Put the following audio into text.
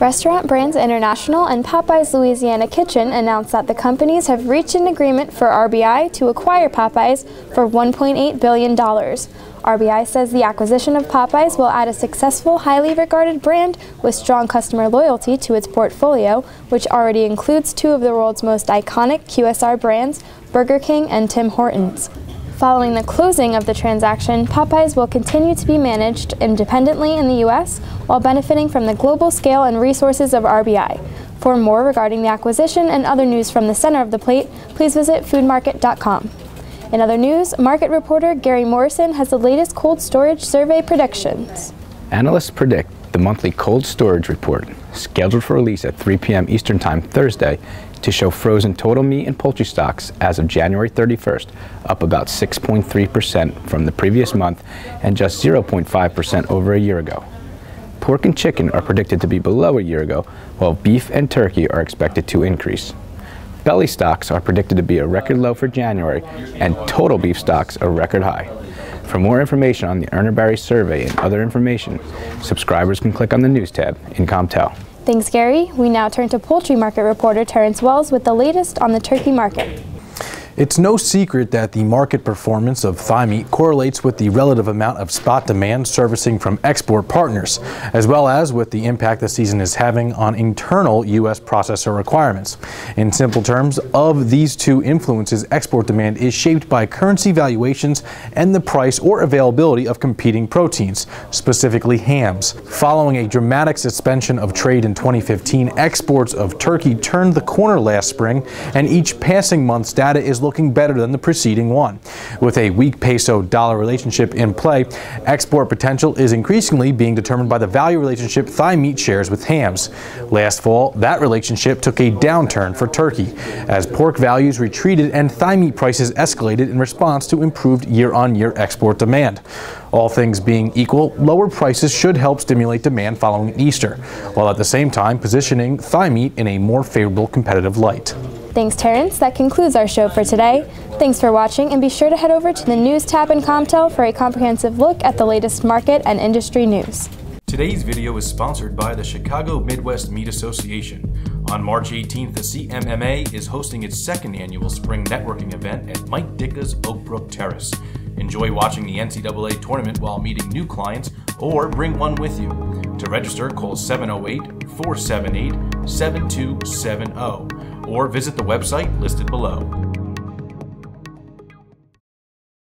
Restaurant Brands International and Popeyes Louisiana Kitchen announced that the companies have reached an agreement for RBI to acquire Popeyes for $1.8 billion. RBI says the acquisition of Popeyes will add a successful, highly regarded brand with strong customer loyalty to its portfolio, which already includes two of the world's most iconic QSR brands, Burger King and Tim Hortons. Following the closing of the transaction, Popeyes will continue to be managed independently in the U.S. while benefiting from the global scale and resources of RBI. For more regarding the acquisition and other news from the center of the plate, please visit foodmarket.com. In other news, market reporter Gary Morrison has the latest cold storage survey predictions. Analysts predict the monthly cold storage report, scheduled for release at 3 p.m. Eastern Time Thursday, to show frozen total meat and poultry stocks as of January 31st, up about 6.3% from the previous month and just 0.5% over a year ago. Pork and chicken are predicted to be below a year ago, while beef and turkey are expected to increase. Belly stocks are predicted to be a record low for January, and total beef stocks a record high. For more information on the Urner Barry survey and other information, subscribers can click on the News tab in Comtell. Thanks, Gary. We now turn to poultry market reporter Terrence Wells with the latest on the turkey market. It's no secret that the market performance of thigh meat correlates with the relative amount of spot demand servicing from export partners, as well as with the impact the season is having on internal U.S. processor requirements. In simple terms, of these two influences, export demand is shaped by currency valuations and the price or availability of competing proteins, specifically hams. Following a dramatic suspension of trade in 2015, exports of turkey turned the corner last spring, and each passing month's data is looking better than the preceding one. With a weak peso dollar relationship in play, export potential is increasingly being determined by the value relationship thigh meat shares with hams. Last fall, that relationship took a downturn for turkey as pork values retreated and thigh meat prices escalated in response to improved year-on-year -year export demand. All things being equal, lower prices should help stimulate demand following Easter, while at the same time positioning thigh meat in a more favorable competitive light. Thanks, Terrence. That concludes our show for today. Thanks for watching, and be sure to head over to the News tab in Comtell for a comprehensive look at the latest market and industry news. Today's video is sponsored by the Chicago Midwest Meat Association. On March 18th, the CMMA is hosting its second annual spring networking event at Mike Ditka's Oak Brook Terrace. Enjoy watching the NCAA tournament while meeting new clients or bring one with you. To register, call 708 478 7270 or visit the website listed below.